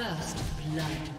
First blood.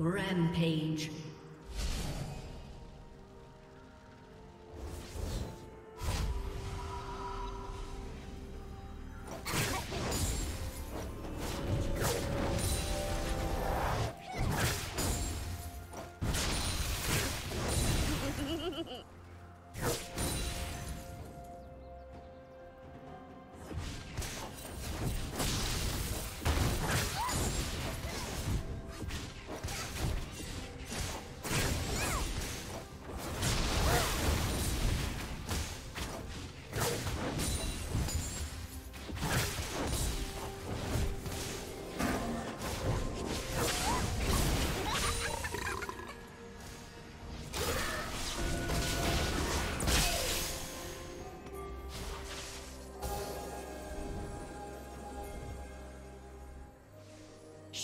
Rampage.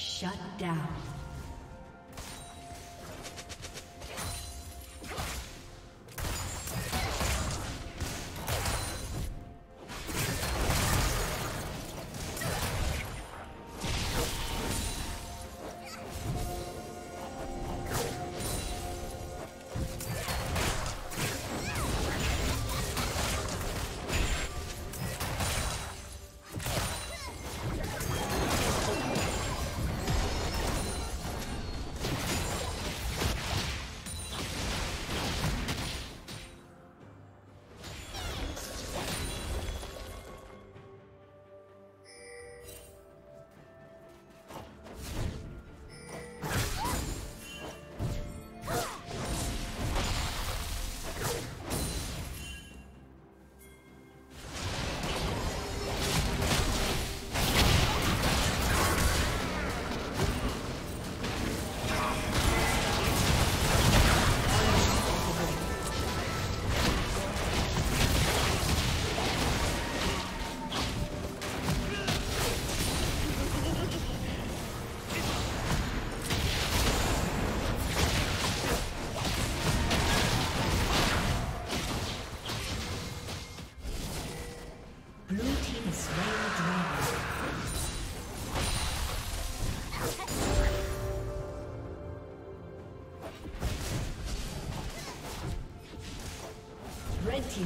Shut down.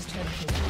Team's turret has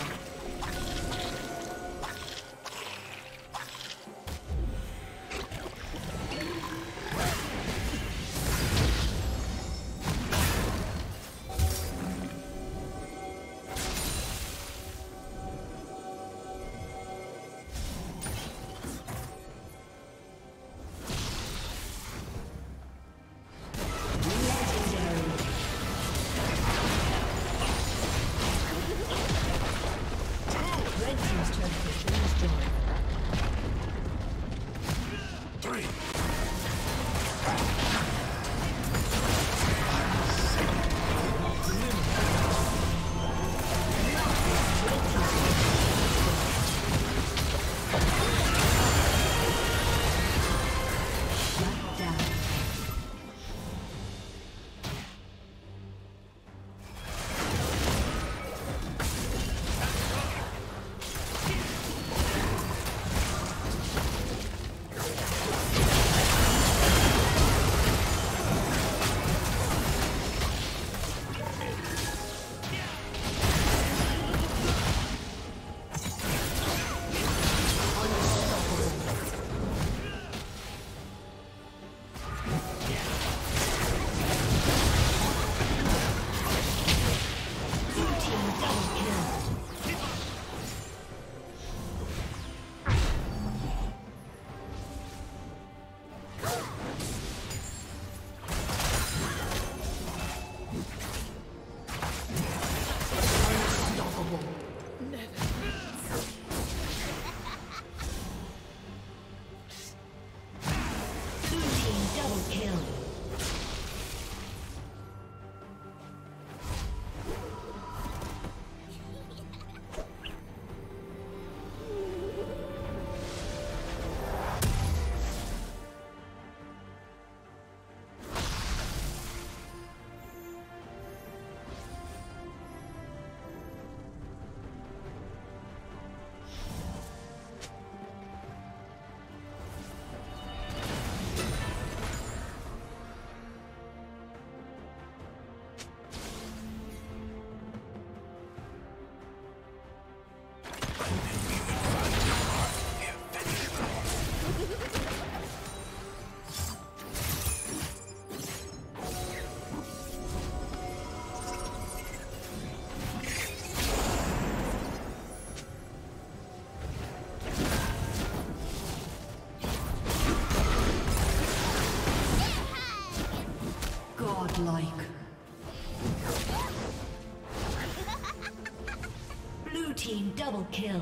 Kill.